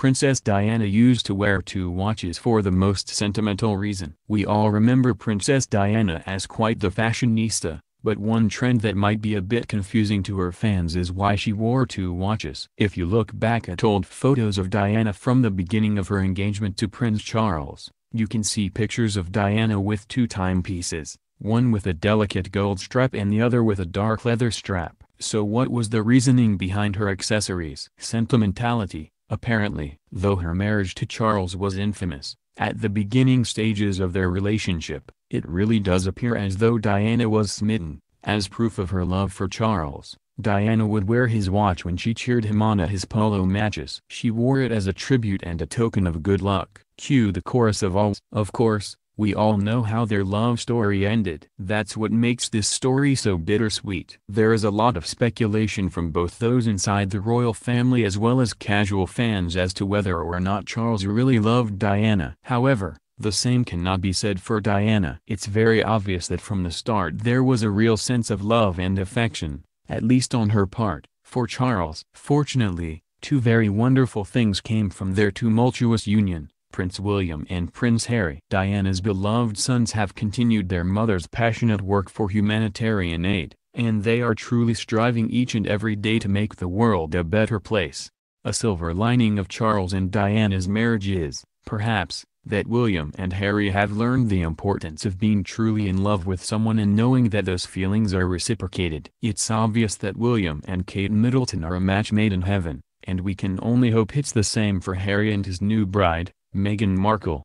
Princess Diana used to wear two watches for the most sentimental reason. We all remember Princess Diana as quite the fashionista, but one trend that might be a bit confusing to her fans is why she wore two watches. If you look back at old photos of Diana from the beginning of her engagement to Prince Charles, you can see pictures of Diana with two timepieces, one with a delicate gold strap and the other with a dark leather strap. So what was the reasoning behind her accessories? Sentimentality, apparently. Though her marriage to Charles was infamous, at the beginning stages of their relationship, it really does appear as though Diana was smitten. As proof of her love for Charles, Diana would wear his watch when she cheered him on at his polo matches. She wore it as a tribute and a token of good luck. Cue the chorus of all. Of course, we all know how their love story ended. That's what makes this story so bittersweet. There is a lot of speculation from both those inside the royal family as well as casual fans as to whether or not Charles really loved Diana. However, the same cannot be said for Diana. It's very obvious that from the start there was a real sense of love and affection, at least on her part, for Charles. Fortunately, two very wonderful things came from their tumultuous union. Prince William and Prince Harry. Diana's beloved sons have continued their mother's passionate work for humanitarian aid, and they are truly striving each and every day to make the world a better place. A silver lining of Charles and Diana's marriage is, perhaps, that William and Harry have learned the importance of being truly in love with someone and knowing that those feelings are reciprocated. It's obvious that William and Kate Middleton are a match made in heaven, and we can only hope it's the same for Harry and his new bride, Meghan Markle.